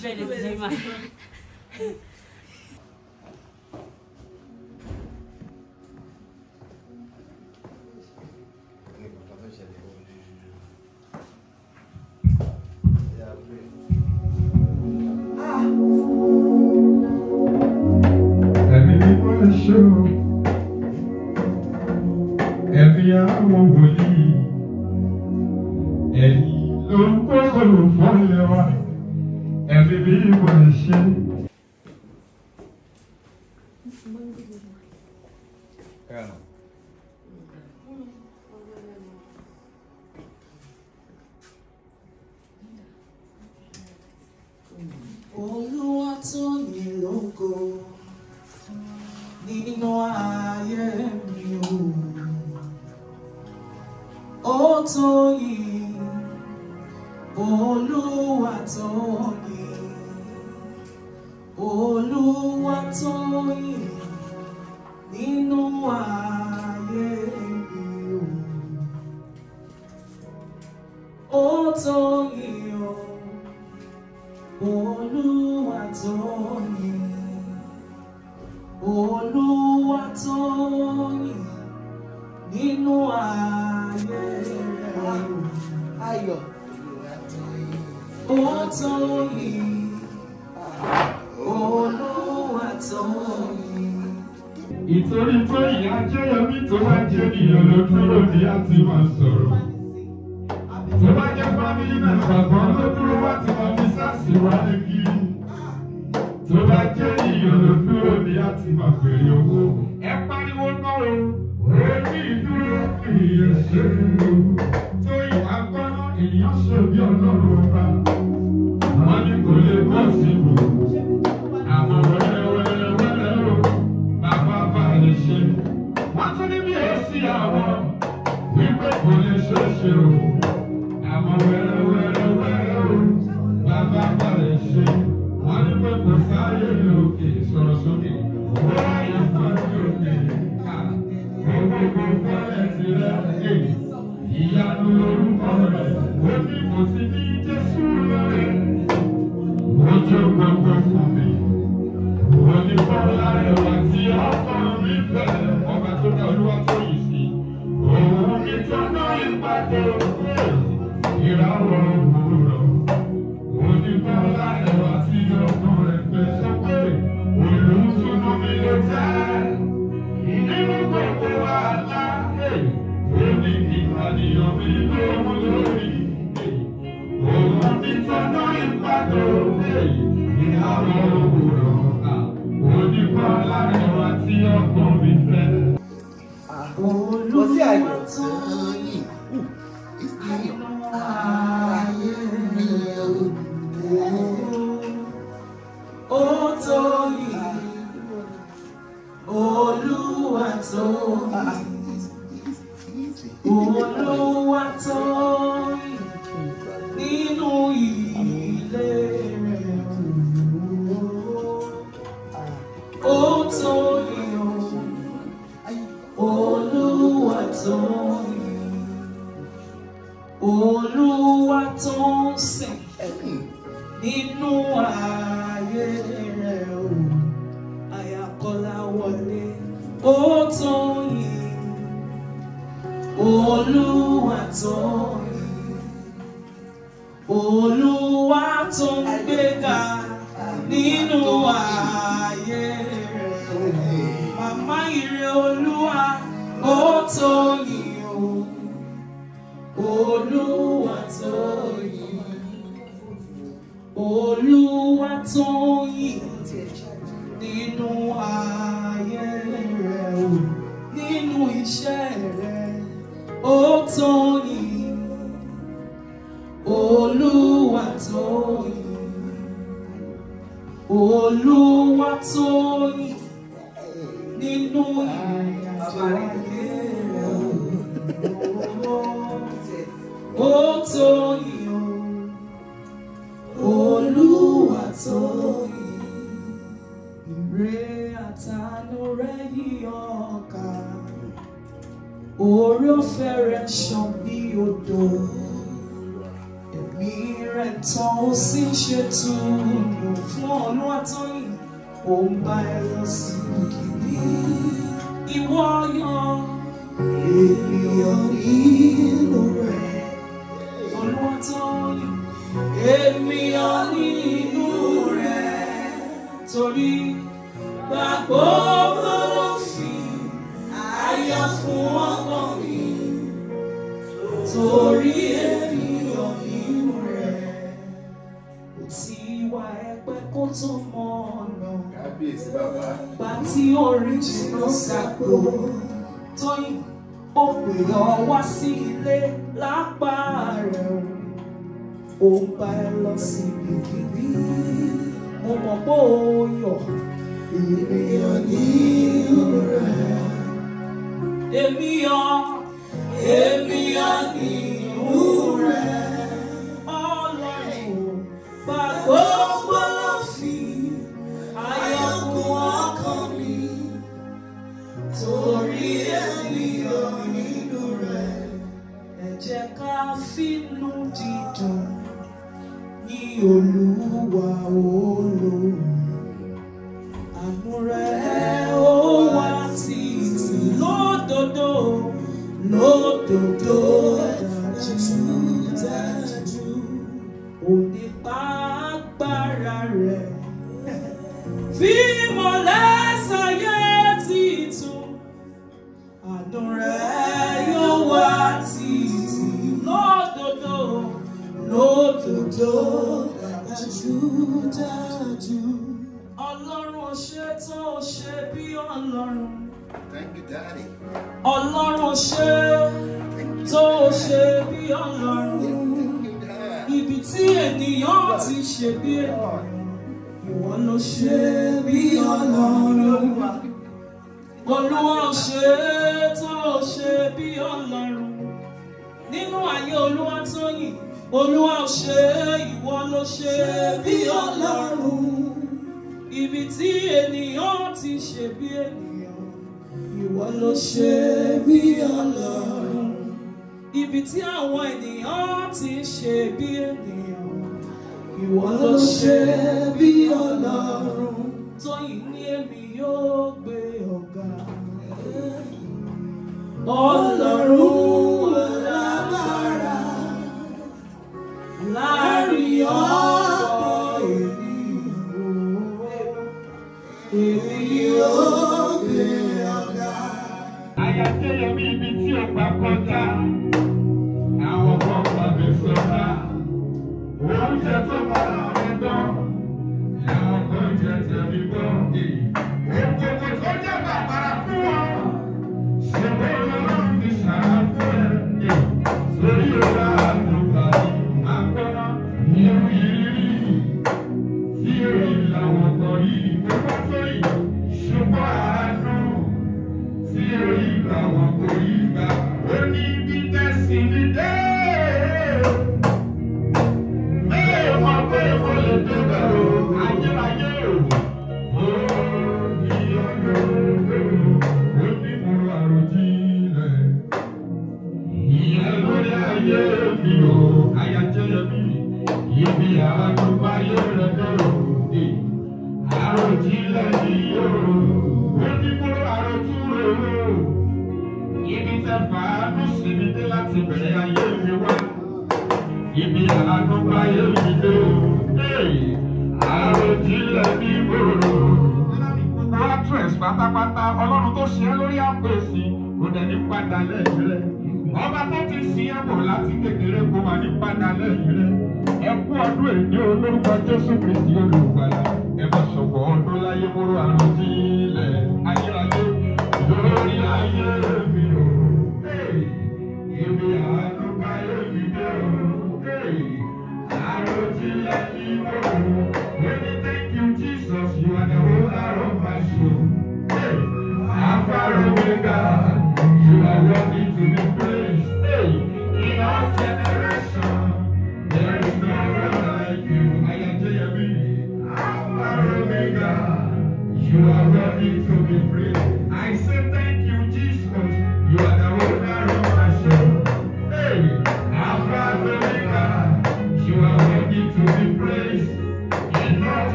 上です。すみません。láti máa bẹ̀rẹ̀ owó ẹ pariwo náà o èmi ìdúró ìyẹn ṣe é. olúwa tó ń sìn nínú ààyè rẹ̀ o àyàkọ́lá wọlé ó tó yìn olúwa tó yìn olúwa tó ń gbéga nínú ààyè rẹ̀ màmá ire olúwa ó tó yìn. original sago Tóyìn ó pè ọ wá sí ilé lápá rẹ̀ o ó bá ẹ lọ sí ibikíbi mo mọ̀ pé ó yọ̀ ènìyàn ní ìrora èmi yọ̀ èmi yọ̀ ní ìrora. inú dídùn ní Olúwa o. dára Ọlọ́run ò ṣe tó ò ṣe bí Ọlọ́run. Thank you, Daddy. Ọlọ́run ò ṣe tó ò ṣe bí Ọlọ́run. Ibi tí ènìyàn ti ṣe bí ènìyàn. Ìwọ ló ṣe bí Ọlọ́run. Olúwa ò ṣe tó ò ṣe bí Ọlọ́run. Nínú ayé Olúwa Tóyìn olúwa ò ṣe ìwọ ló ṣe bí ọlọ́run ibi tí ènìyàn ti ṣe bí ènìyàn ìwọ ló ṣe bí ọlọ́run ibi tí àwọn ènìyàn ti ṣe bí ènìyàn ìwọ ló ṣe bí ọlọ́run tóyìn ní èmi yóò gbé ọ̀gá ọlọ́run.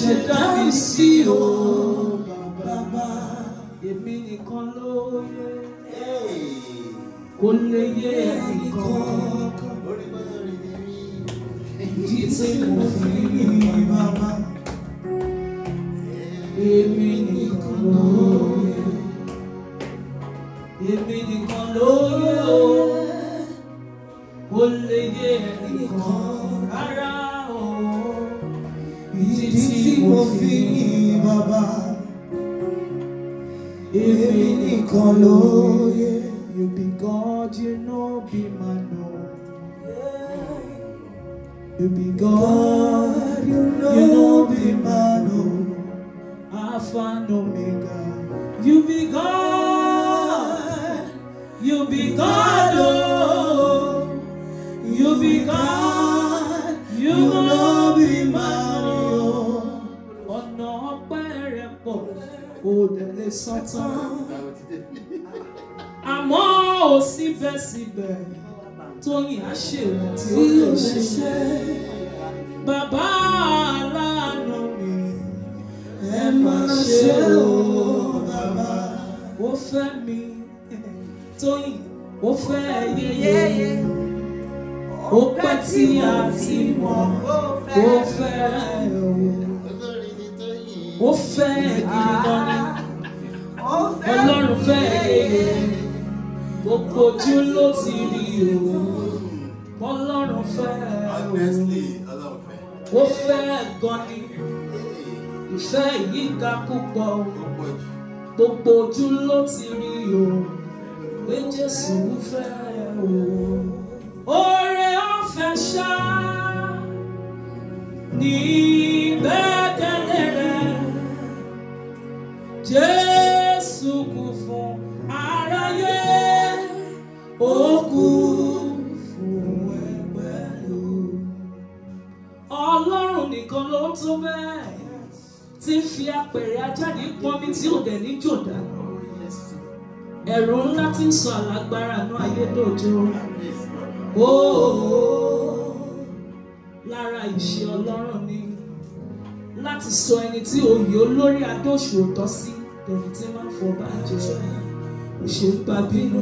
ṣẹ̀dá mi bàbá bàbá Oh, you be God, you know, be my Lord. You be God, you know, you know be my Lord. Alpha and Omega. You be God, you be God, oh. You be God, you know. kò délé sọ́tàn àmọ́ ò síbẹ̀síbẹ̀ tóyìn á ṣèrántí ó lè ṣiṣẹ́ bàbá aláàánú mi ẹ má ṣe o bàbá ó fẹ́ mi tóyìn ó fẹ́ yẹyẹ ó pẹ́ tí a ti mọ̀ ó fẹ́ o ó fẹ́ gidi gan ni ọlọ́run fẹ́ rere gbogbo ojú ló ti rí o ọlọ́run fẹ́ o ó fẹ́ gan ni ìfẹ́ yìí ga púpọ̀ gbogbo ojú ló ti rí o pé Jésù ń fẹ́ o oore ọ̀fẹ́ ṣá ní ibẹ̀. Jésù kú fún aráyé ó kú fún ẹgbẹ́ lò. Ọlọ́run nìkan ló tó bẹ́ẹ̀ tí ń fi apẹ̀rẹ̀ ajáde pọnmi tí ò dẹ̀ ní jòdá. Ẹ̀rù ńlá tí ń sọ àlágbára àánú ayédòjò. Ooo lára ìṣe Ọlọ́run ni láti sọ ẹni tí oyè olórí adóṣù òtọ́ sí ẹ̀rù tí máa ń fọ ọba kò ṣe ń bá bínú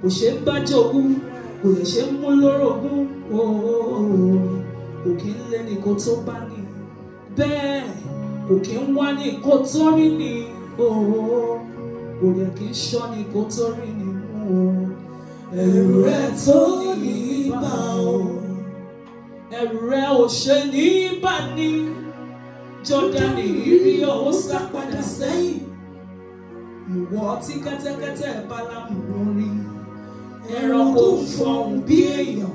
kò ṣe ń bá jogún kò lè ṣe ń mú lórogún kò kí ń lẹ́ni kó tó bá ní bẹ́ẹ̀ kò kí ń wá ní tó rí ní kò lè kí ń ṣọ́ ní tó rí ní mú o. ẹ̀rù rẹ̀ tó ní bá o ẹ̀rù rẹ̀ ò ṣe ní bá ní Jọ́dánì ìrí ọ̀hún sá padà sẹ́yìn ìwọ tí kẹ́tẹ́kẹ́tẹ́ bálámù lórí ẹranko fọhùn bí èèyàn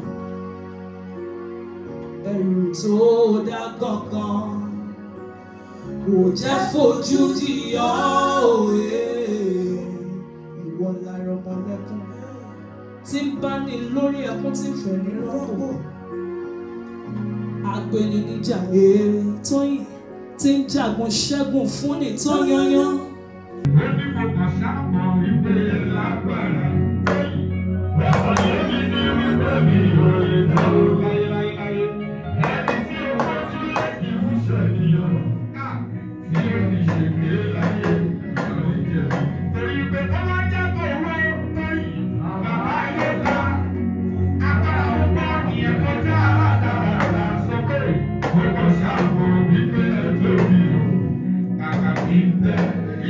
ẹ̀rù tó dá gangan kò jẹ́ fojú di òye ìwọ lára ọmọlẹ́kùn tí ń bá ní lórí ẹkún tí ń fẹ̀ ní rọ́pò agbẹnidíjà èèrè tóyìn tí ń jagun ṣẹ́gun fúnni tó yányán. Thank you.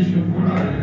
Thank you.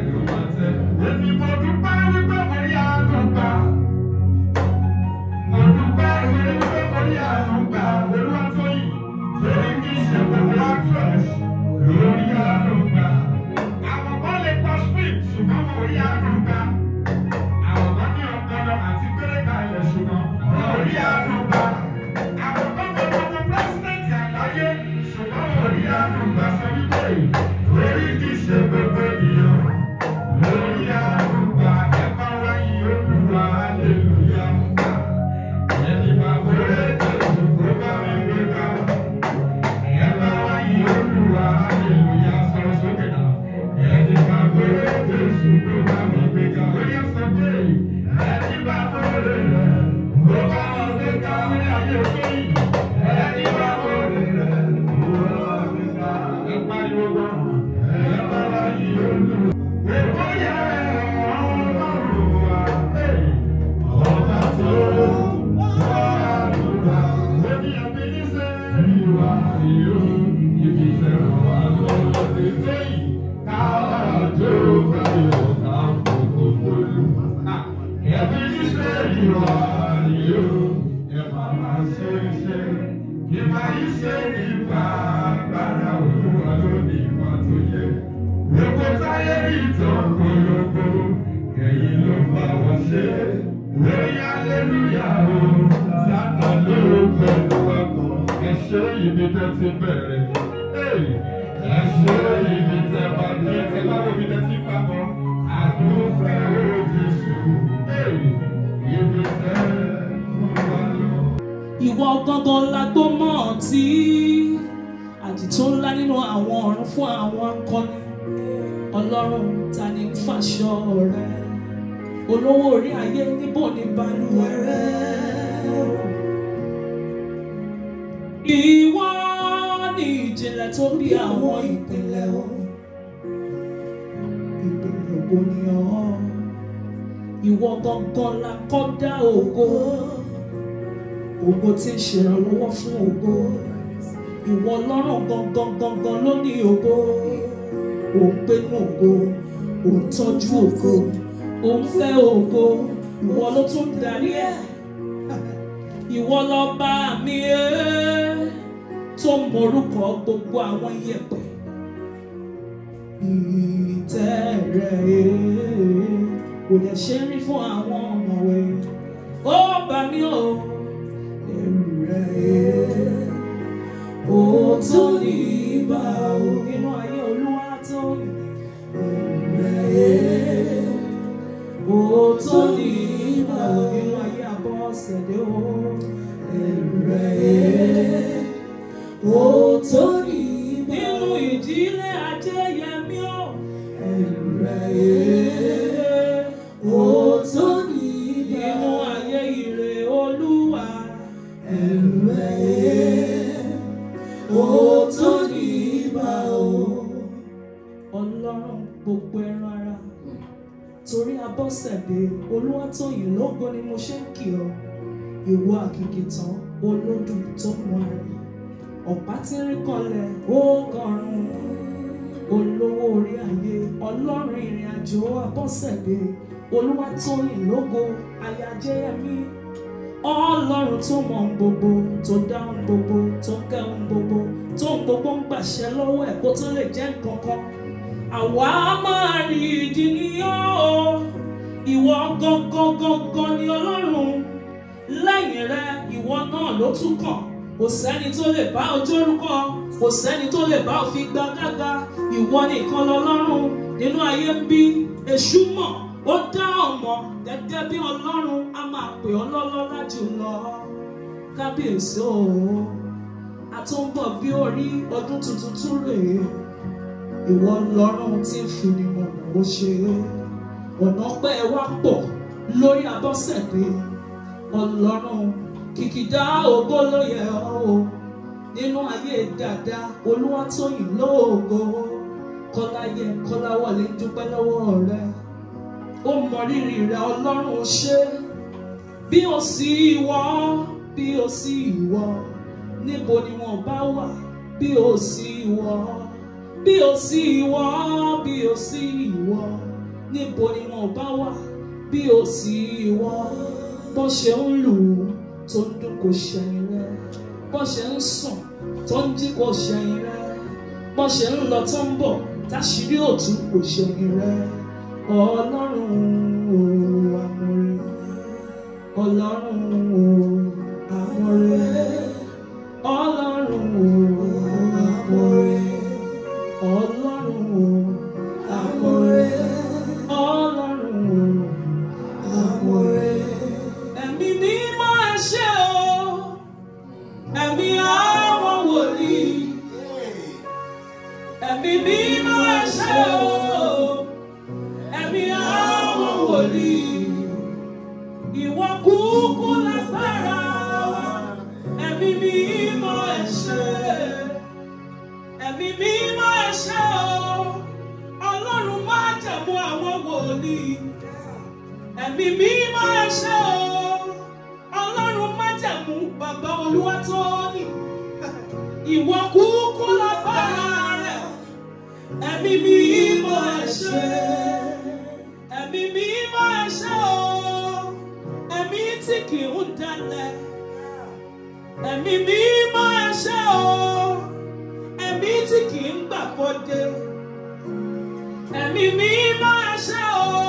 ògo ni ọ́ ìwọ gangan la kọ́ dá ògo ògo tí ń ṣèrànlọ́wọ́ fún ògo ìwọ ọlọ́run gangan gangan ló ní ògo ò ń gbénu ògo ò ń tọ́jú ògo ò ń fẹ́ ògo ìwọ ló tún darí ẹ̀ ìwọ lọ́ba mi ẹ́ e, tó mọ orúkọ gbogbo àwọn iyẹ̀pẹ̀. Mm-hmm ìránṣẹ́ rẹ̀ kò lè ṣe mí fún àwọn ọ̀mọ̀wé ó bà mí o ẹrù rẹ̀ ó tó ní ibà o inú ayé olúwa tó ẹrù rẹ̀ ó tó ní ibà o inú ayé abọ́ ṣẹ̀dẹ̀ o ẹrù rẹ̀ ó tó ní. Abọ́sẹ̀dé Olúwatóyìn lógo ni mo ṣe ń kì ọ́ ìwọ àkìkìtàn olódùn tó mọ àrè ọ̀pá tí ń kọlẹ̀ ó kọrùn olówó orí ayé ọlọ́run ìrìn àjò Abọ́sẹ̀dé Olúwatóyìn lógo ayájẹ́yẹmí ọlọ́run tó mọ ohun gbogbo tó dá ohun gbogbo tó kẹ́ ohun gbogbo tó ohun gbogbo ń gbàṣẹ lọ́wọ́ ẹ̀ kó tó lè jẹ́ nǹkan kan àwa máa rí ìdí ní ọ́ ìwọ gangan gangan ni ọlọ́run lẹ́yìn rẹ ìwọ náà ló tún kàn kò sẹ́ni tó lè bá ojórúkọ kò sẹ́ni tó lè bá òfin gbàgàgà ìwọ nìkan lọ́lọ́run nínú ayé ń bí èṣù mọ̀ ó dá ọmọ gẹ́gẹ́ bí ọlọ́run a máa pè ọ́ lọ́lọ́lá jù lọ kábíyèsí òun àtúnbọ̀ bí orí ọdún tuntun tún rèé ìwọ lọ́rùn tí ń fi ni mọ̀ ó ṣe é ọ̀nà pẹ́ ẹ wá pọ̀ lórí abọ́sẹ̀dé ọlọ́run kìkìdá ògo ló yẹ ọ́ o nínú ayé dàda Olúwatóyìn lóògo kọ́láyé kọ́láwọlé dúpẹ́ lọ́wọ́ rẹ ó mọ rírì rẹ ọlọ́run ṣe bí ó sí ìwọ bí ó sí ìwọ níbo ni wọn bá wà bí ó sí ìwọ bí ó sí ìwọ bí ó sí ìwọ níbo ni wọn bá wà bí o sì wọn bó ṣe ń lù ú tó ń dún kò ṣẹyìn rẹ bó ṣe ń sùn tó ń jí kò ṣẹyìn rẹ bó ṣe ń lọ tó ń bọ̀ táṣírí òtún kò ṣẹyìn rẹ ọlọ́run o àmọ̀rẹ́ ọlọ́run o àmọ̀rẹ́ ọlọ́run. ìwọ kúkú lágbára rẹ̀ ẹ̀mí mímọ́ ẹ ṣé ẹ̀mí mímọ́ ẹ ṣé o ẹ̀mí tí kì í dalẹ̀ ẹ̀mí mímọ́ ẹ ṣé o ẹ̀mí tí kì í gbàgbọ́dé ẹ̀mí mímọ́ ẹ ṣé o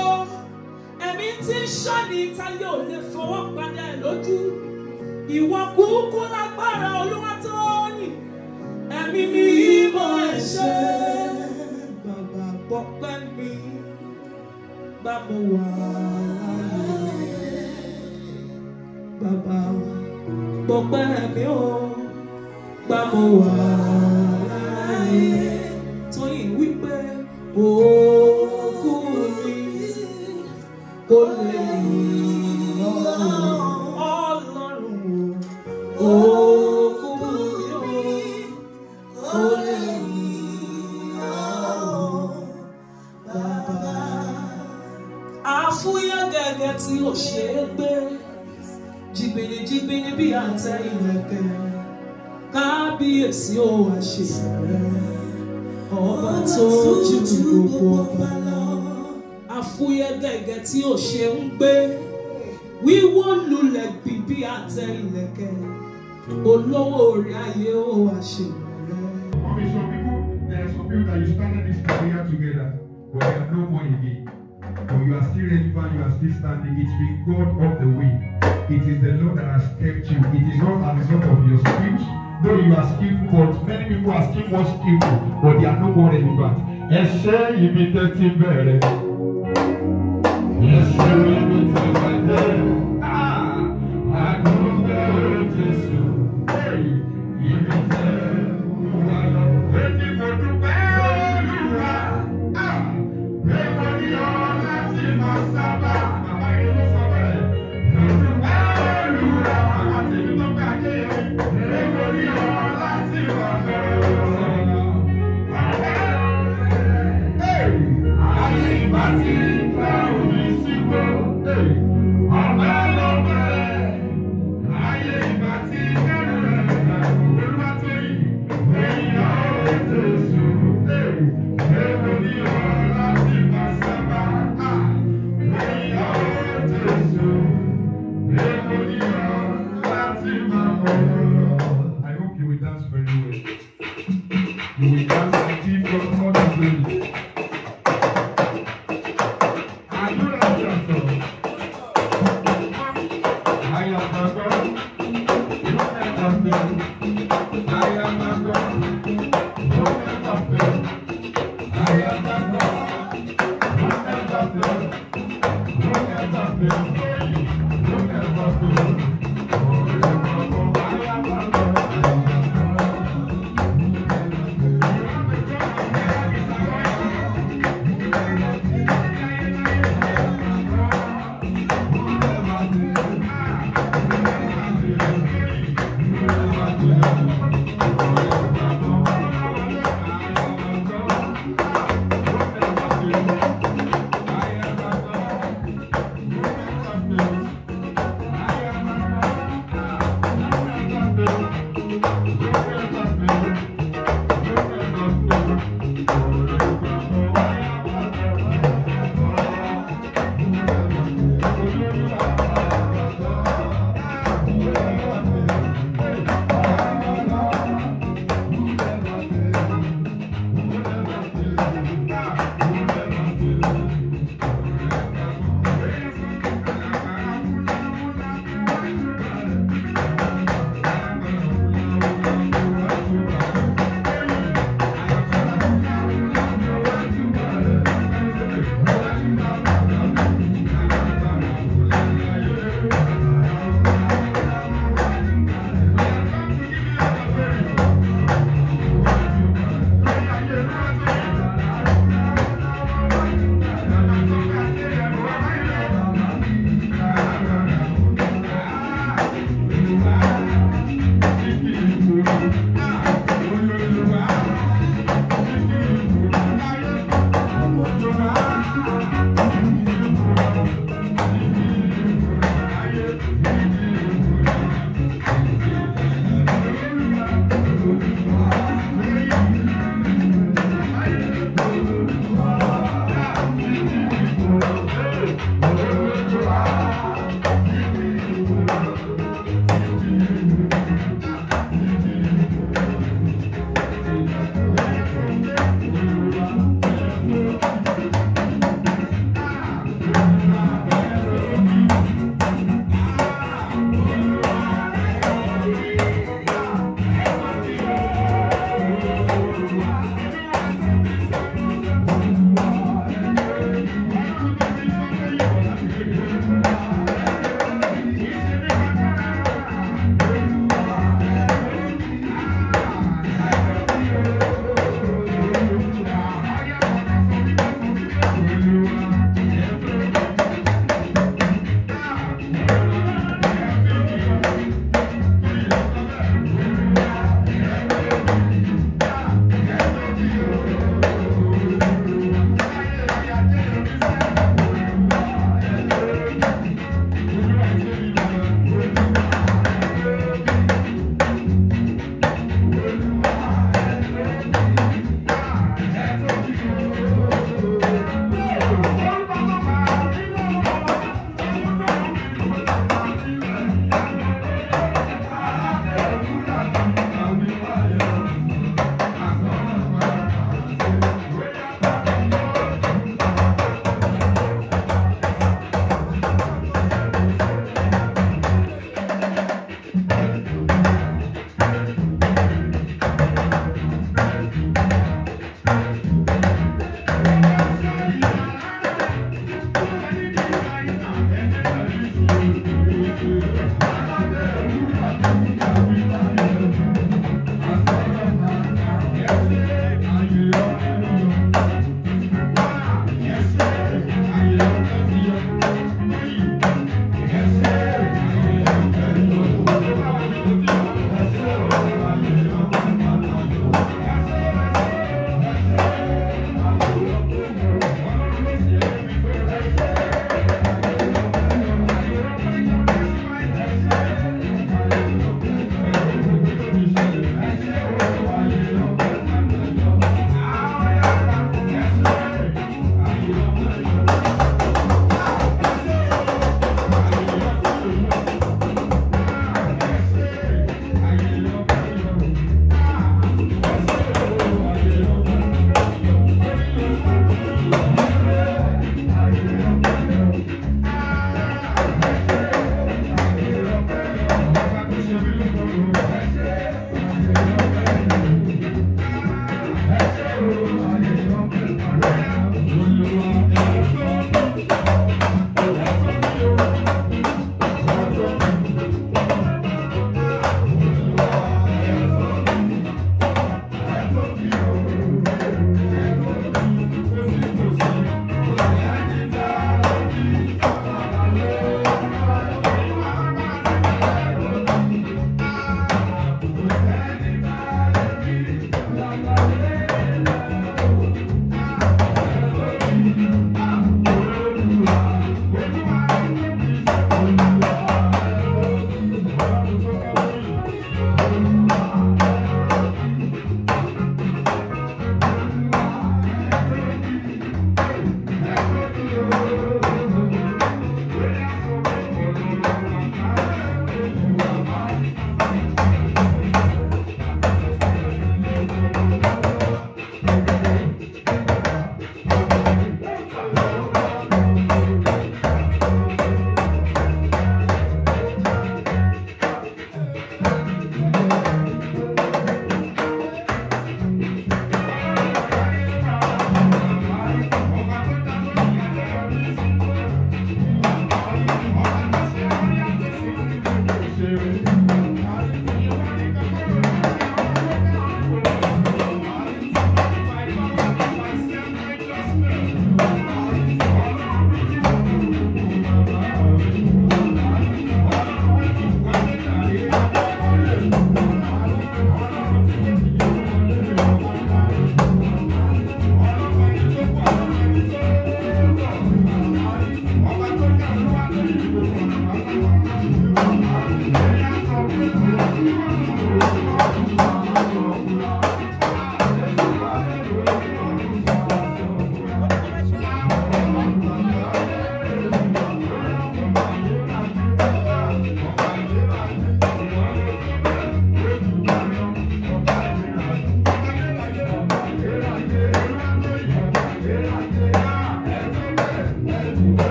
ẹ̀mí tí ń ṣọ́ni táyé ò lè fọwọ́ padà lójú ìwọ kúkú lágbára olúwa ẹ̀mí mímọ́ ẹ̀ṣẹ̀ bàbá bọ́pẹ́ mi bá mo wà láàyè bàbá bọ́pẹ́ mi ò bá mo jìnnà rẹ ọba tó jù gbogbo ọba lọ. àfúyẹ́ gẹ̀gẹ́ tí ò there are some people that you started this career together, but you are no more again. But you are still relevant, you are still standing. It's been God all the way. It is the Lord that has kept you. It is not a result of your speech though you are skilled, but many people are still more skilled, but they are no more relevant. ẹsẹ̀ ibi tẹ́tí bẹ̀rẹ̀. ẹsẹ̀ ibi tẹ́tí bẹ̀rẹ̀.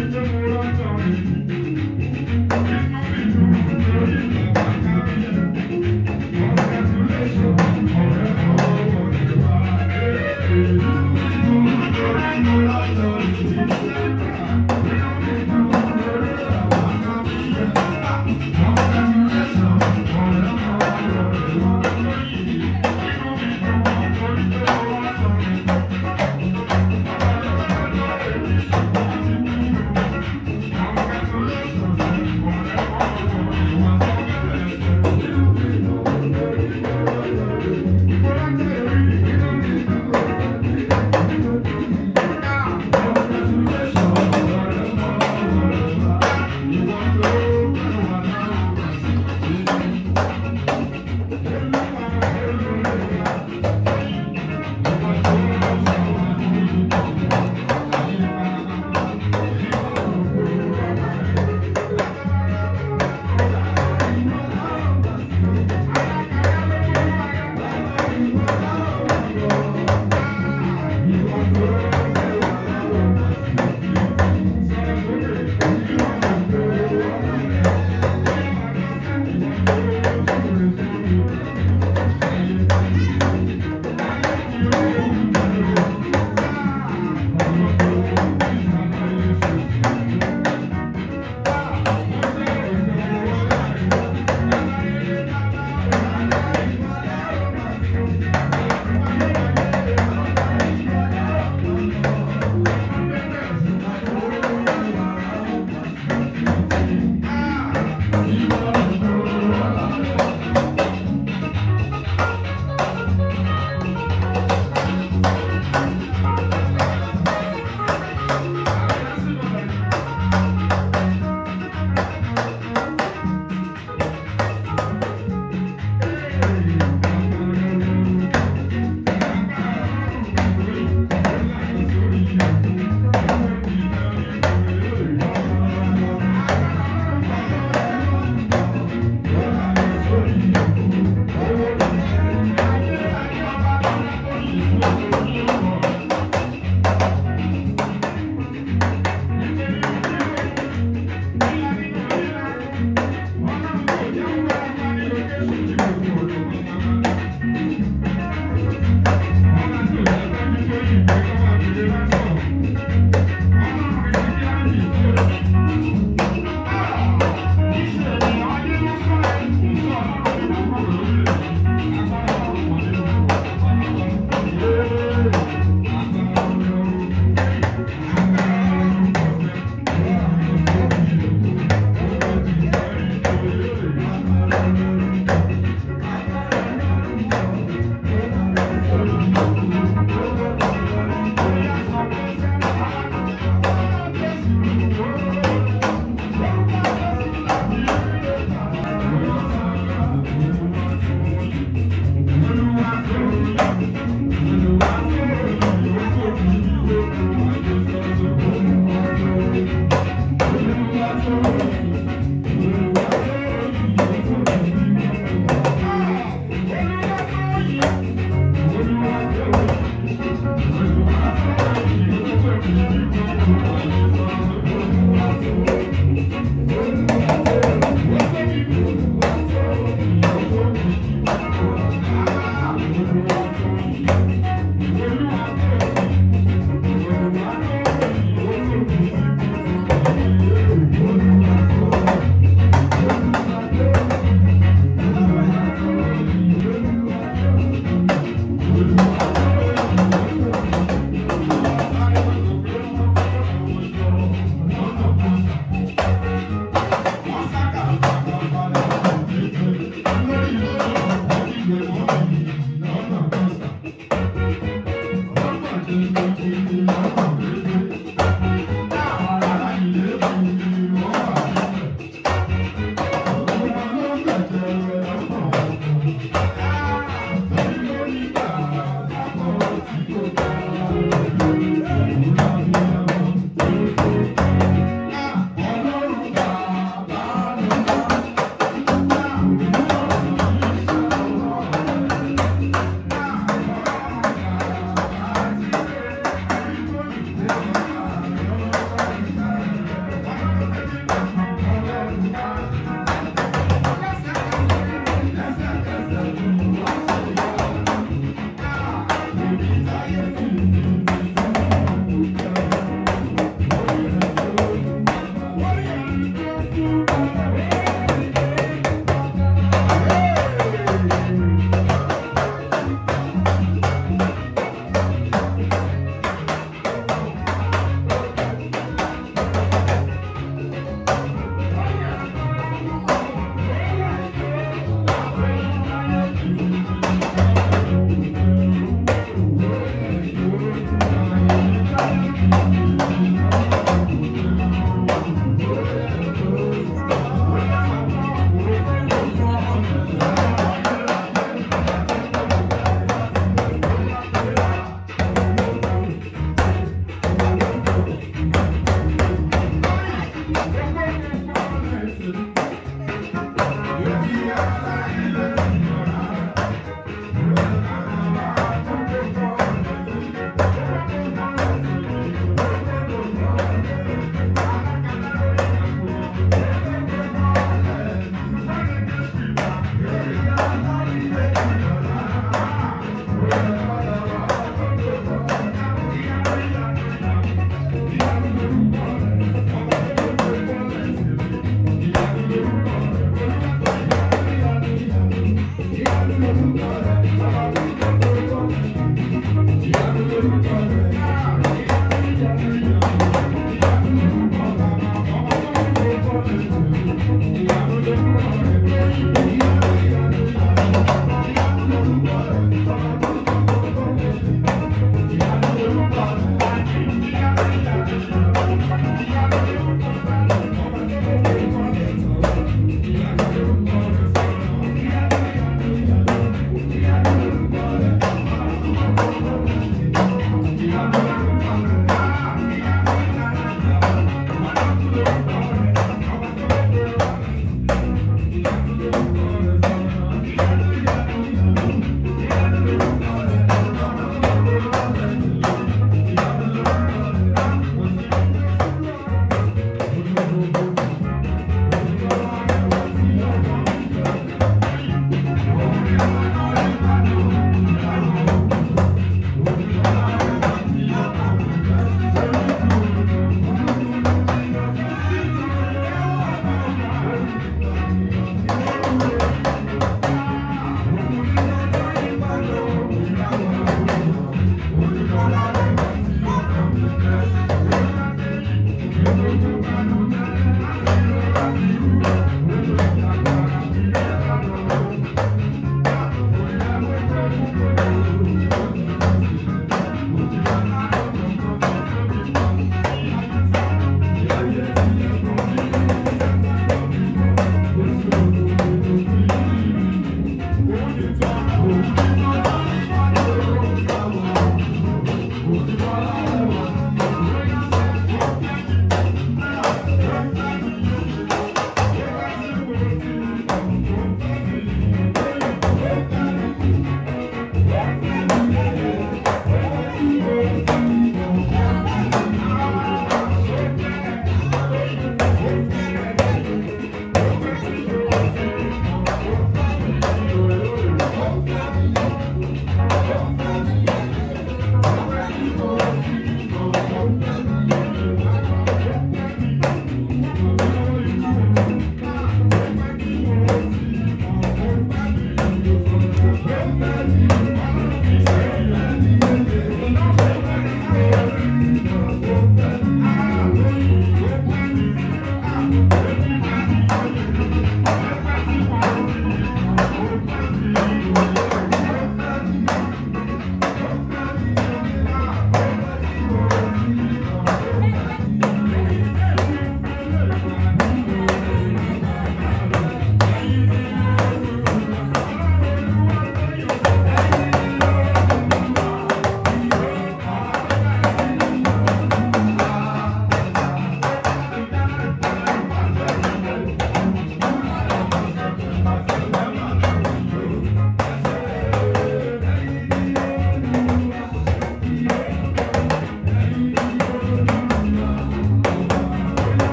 Thank you.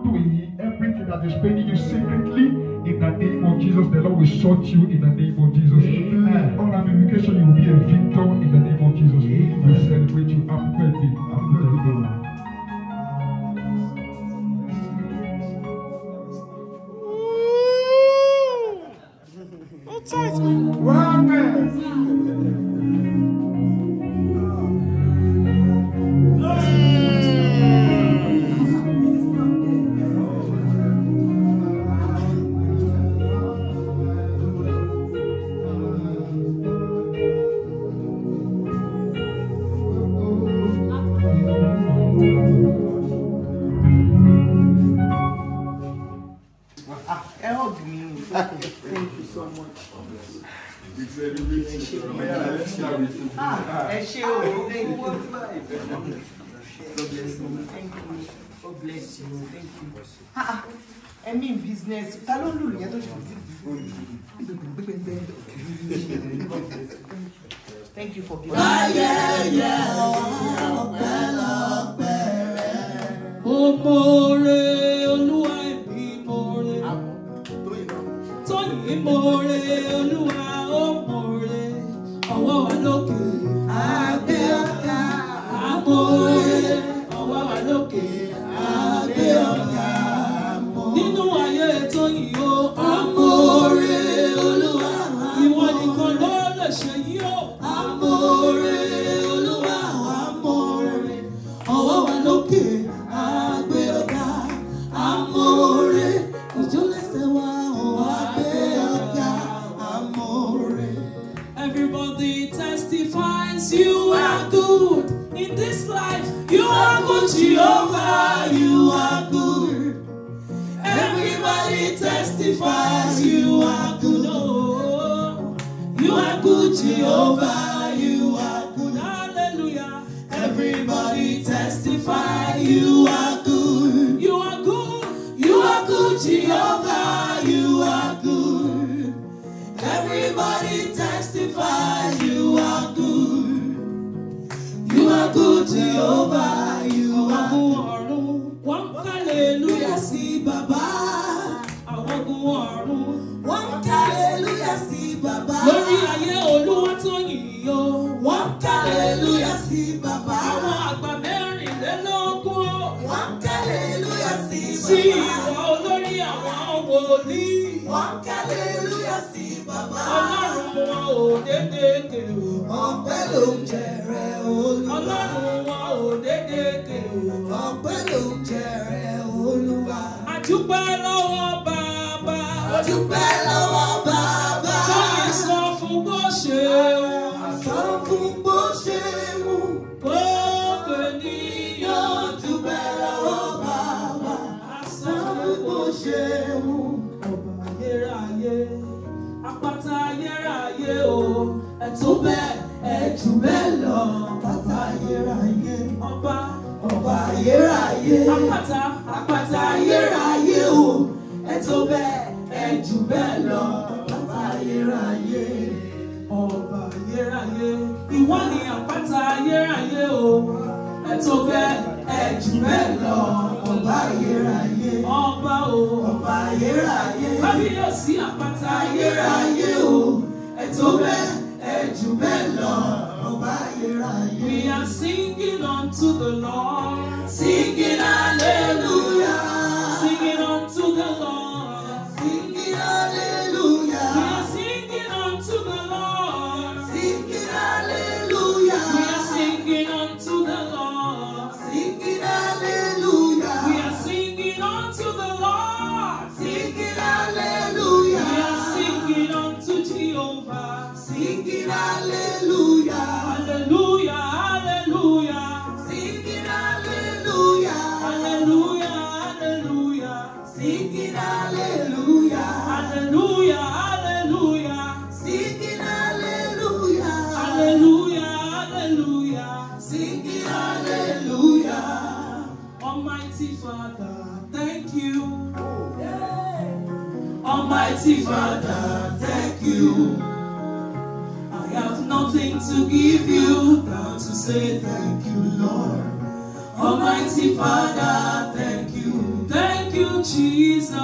unto everything that is paining you secretly in the name of Jesus. The Lord will sort you in the name of Jesus. Amen. On ramification, you will be a victor in the name of Jesus. Amen. We celebrate you. Happy birthday. God bless you. Thank you. Ah, ah, I mean business. Ta ló lùlù yẹn tó ṣe Thank you for giving. oh, ọpẹ́ oh, rẹ̀. oh, mọ̀ọ́rẹ́ oh, ẹ̀mí oh, Tóyìn oh, olúwa oh, mọ̀ọ́rẹ́. oh, wa oh, Jehovah, you are good. Everybody testifies you are good. Oh, you are good, Jehovah, you are good. Hallelujah. Everybody testifies. you are good. You are good. You are good, Jehovah, you are good. Everybody testifies you are good. You are good, Jehovah. ogun ọ̀run wọ́n ń kàlélúyà sí bàbá. Àwọn ogun ọ̀run wọ́n ń kàlélúyà sí bàbá. Lórí ayé olúwa tó yìí o. Wọ́n ń kàlélúyà sí bàbá. Àwọn àgbà mẹ́rìnlélógún Wọ́n ń kàlélúyà sí bàbá. Sí ìwà olórí àwọn wòlíì. Wọ́n ń kàlélúyà sí bàbá. Ọlọ́run wọn ò dédé kèrò. Ọpẹ́ ló ń jẹrẹ olúwa. Ọlọ́run dúpẹ́ lọ́wọ́ bàbá. Sọ́yìn sọ fún bó ṣe wù. Sọ fún bó ṣe wù. Ó pè ní yóò dúpẹ́ lọ́wọ́ bàbá. Sọ fún bó ṣe wù. Ọba ayérayé, àpáta ayérayé o, ẹ̀ tó bẹ́ẹ̀, ẹ̀ lọ. bẹ́ẹ̀ lọ bàbá ayérayé ọba ayérayé ìwọ ni àpáta ayérayé o ẹ bẹ́ẹ̀ ẹ jù bẹ́ẹ̀ lọ ọba ayérayé ọba o ọba ayérayé kábíyèsí àpáta ayérayé o ẹ bẹ́ẹ̀ ẹ jù bẹ́ẹ̀ lọ ọba ayérayé. We are singing unto the Lord. Sing to give you time to say thank you, Lord. Almighty Father, thank you. Thank you, Jesus.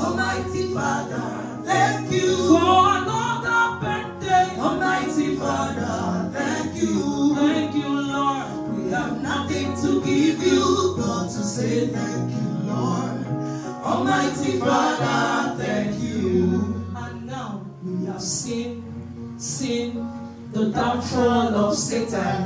Almighty Father. battle of Satan.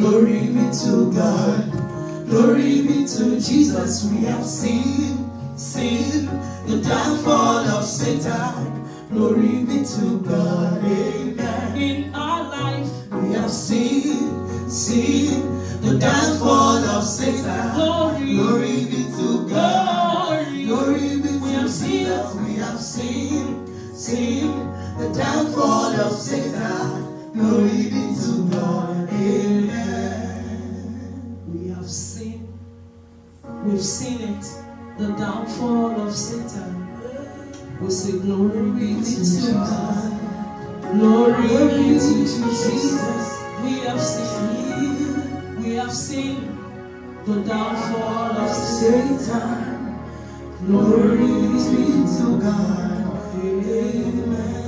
Glory be to God. Glory be to Jesus. We have seen, seen the downfall of Satan. Glory be to God. Amen. In our life, we have seen, seen the downfall of Satan. Glory, Glory be to God. Glory, Glory be to we have Jesus. Seen. We have seen, seen the downfall of Satan. Glory be to God Amen. We have seen, we've seen it, the downfall of Satan. We say, Glory be to God. Glory be to Jesus. We have seen, we have seen the downfall of Satan. Glory be to God. Amen.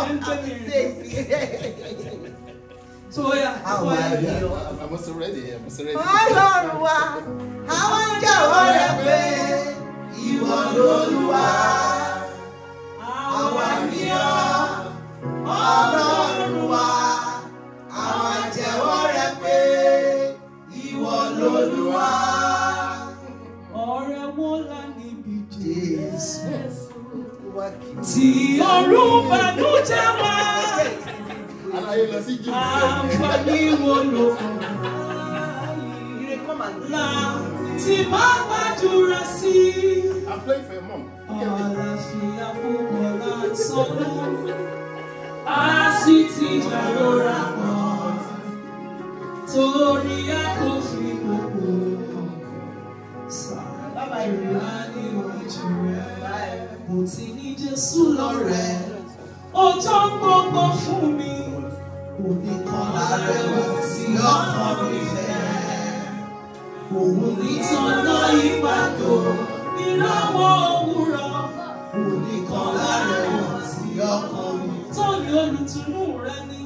are you? I'm also ready. I'm also ready. Olúwa, àwọn jẹ́wọ́ rẹ you. ìwọ lolúwa. Àwa ni ọ́, you. wa. Àwọn jẹ́wọ́ rẹ you? ìwọ lolúwa. Ọ̀rẹ́ wọn lá níbi Jésù. Tí ọ̀run bá ayé lọ sí jù. àǹfààní wo ló fún mi? la ti máa gbàdúrà sí. I'm playing for your mom. ọ̀la fìyà púpọ̀ la a sì ti jàrora kan torí a kò fi gbogbo sàbàrà níwájú rẹ̀ mo ti ní Jésù lọ́rẹ̀ẹ́ ọjọ́ gbogbo fún mi. Oníkan lárẹ̀wò tí ọkọ mi fẹ́. Òun nítaná ìpàdó ìnáwó òwúrọ̀. Oníkan lárẹ̀wò tí ọkọ mi fẹ́. Tọ́ni olùtùnú rẹ ni.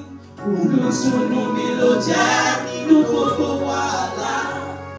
Olùtùnú mi ló jẹ́ nínú gbogbo wàhálà.